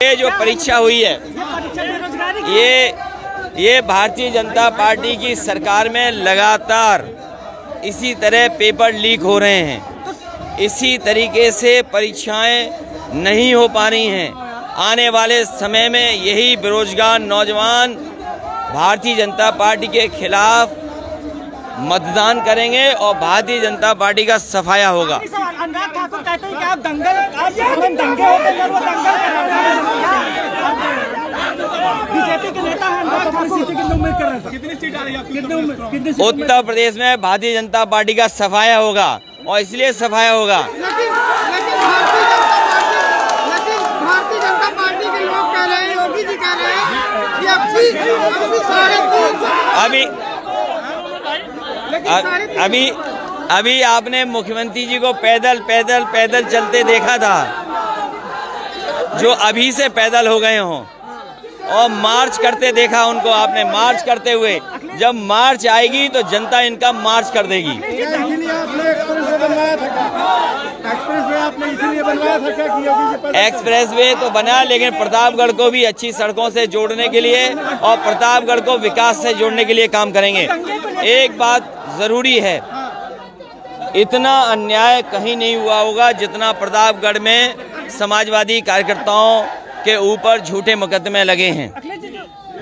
ये जो परीक्षा हुई है, ये ये भारतीय जनता पार्टी की सरकार में लगातार इसी तरह पेपर लीक हो रहे हैं। इसी तरीके से परीक्षाएँ नहीं हो पा रही हैं। आने वाले समय में यही बेरोजगार नौजवान भारतीय जनता पार्टी के खिलाफ मतदान करेंगे और भारतीय जनता पार्टी का सफाया होगा। अनुराग ठाकुर कहते हैं कि आप दंगल हम दंगे होते हैं वो दंगल बीजेपी के नेता हैं अनुराग ठाकुर। कितनी उम्मीद कर रहे हैं कितनी सीट आ रही है कितनी उत्तर प्रदेश में भारतीय जनता पार्टी का सफाया होगा और इसलिए सफाया होगा। लेकिन लेकिन भारतीय जनता पार्टी लेकिन भारतीय जनता पार्टी के लोग कह रहे हैं योगी जी कह रहे हैं कि अब भी अब भी साढ़े तीन सौ अभी अभी अभी आपने मुख्यमंत्री जी को पैदल पैदल पैदल चलते देखा था, जो अभी से पैदल हो गए हों। और मार्च करते देखा उनको आपने, मार्च करते हुए। जब मार्च आएगी तो जनता इनका मार्च कर देगी। एक्सप्रेस वे तो बना, लेकिन प्रतापगढ़ को भी अच्छी सड़कों से जोड़ने के लिए और प्रतापगढ़ को विकास से जोड़ने के लिए काम करेंगे। एक बात ज़रूरी है इतना अन्याय कहीं नहीं हुआ होगा जितना प्रतापगढ़ में समाजवादी कार्यकर्ताओं के ऊपर झूठे मुकदमे लगे हैं।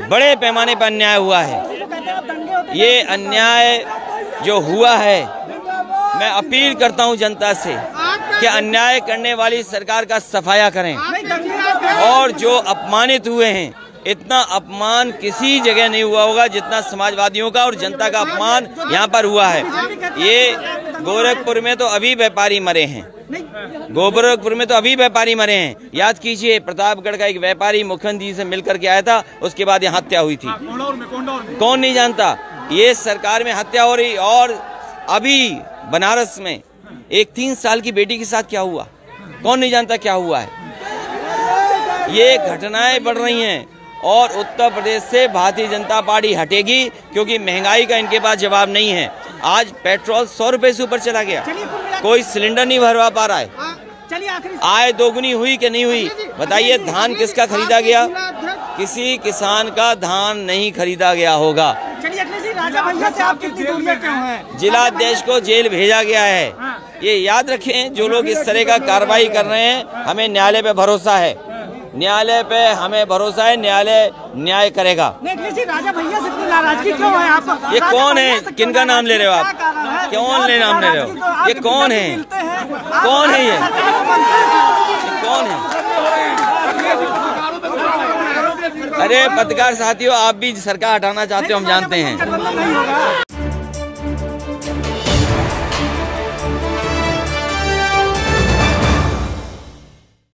बड़े पैमाने पर अन्याय हुआ है। ये अन्याय जो हुआ है, मैं अपील करता हूँ जनता से कि अन्याय करने वाली सरकार का सफाया करें। और जो अपमानित हुए हैं, इतना अपमान किसी जगह नहीं हुआ होगा जितना समाजवादियों का और जनता का अपमान यहाँ पर हुआ है। ये गोरखपुर में तो अभी व्यापारी मरे हैं। गोरखपुर में तो अभी व्यापारी मरे हैं। याद कीजिए प्रतापगढ़ का एक व्यापारी मुख्यमंत्री जी से मिलकर के आया था उसके बाद यहाँ हत्या हुई थी। कौन नहीं जानता? ये सरकार में हत्या हो रही और अभी बनारस में एक तीन साल की बेटी के साथ क्या हुआ? कौन नहीं जानता क्या हुआ है? ये घटनाएँ बढ़ रही हैं और उत्तर प्रदेश से भारतीय जनता पार्टी हटेगी क्योंकि महँगाई का इनके पास जवाब नहीं है। आज पेट्रोल सौ रुपए से ऊपर चला गया। कोई सिलेंडर नहीं भरवा पा रहा है। चलिए आय दोगुनी हुई कि नहीं हुई? बताइए धान किसका खरीदा गया? किसी किसान का धान नहीं खरीदा गया होगा। चलिए अखिलेश जी राजा भैया से आप कितनी दूर में क्यों हैं। जिलाध्यक्ष को जेल भेजा गया है। ये याद रखें जो लोग इस तरह का कार्रवाई कर रहे हैं हमें न्यायालय पे भरोसा है। न्यायालय पे हमें भरोसा है न्यायालय न्याय करेगा राजा भैया से इतनी नाराज़गी क्यों है आप ये कौन है से क्यों किनका नाम ले रहे हो आप क्या कौन ले नाम ले रहे हो ये कौन है हैं कौन है ये? हैं। कौन है अरे पत्रकार साथियों आप भी सरकार हटाना चाहते हो हम जानते हैं